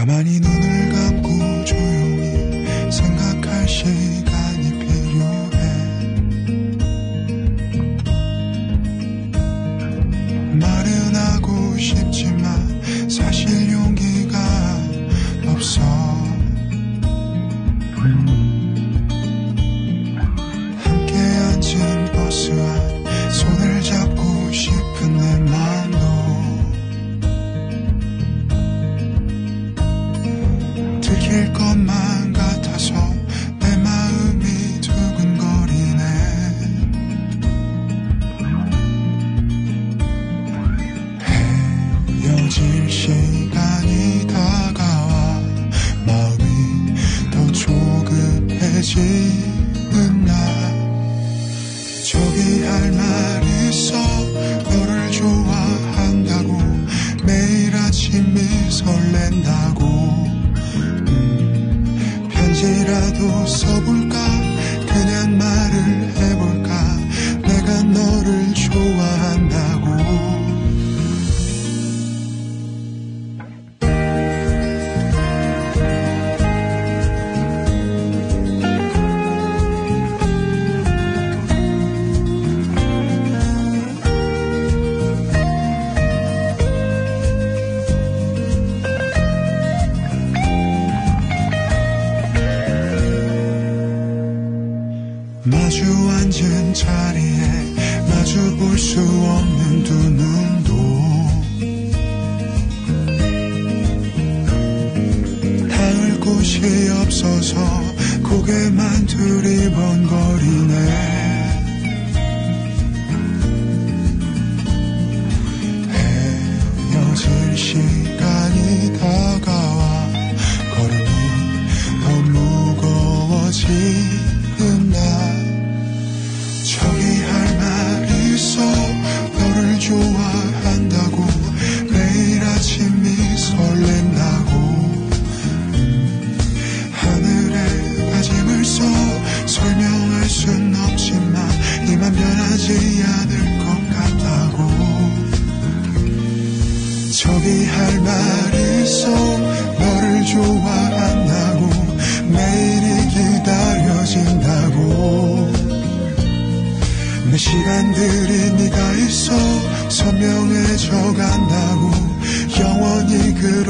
가만히 눈을 감고 조용히 생각할 시 있어 너를 좋아한다고 매일 아침이 설렌다고. 음, 편지라도 써볼까 마주 앉은 자리에 마주 볼 수 없는 두 눈도. 닿을 곳이 없어서 고개만 두리번거리네 변하지 않을 것 같다고. 저기 할말 있어. 너를 좋아한다고. 매일이 기다려진다고. 내 시간들이 네가 있어. 선명해져 간다고. 영원히 같다고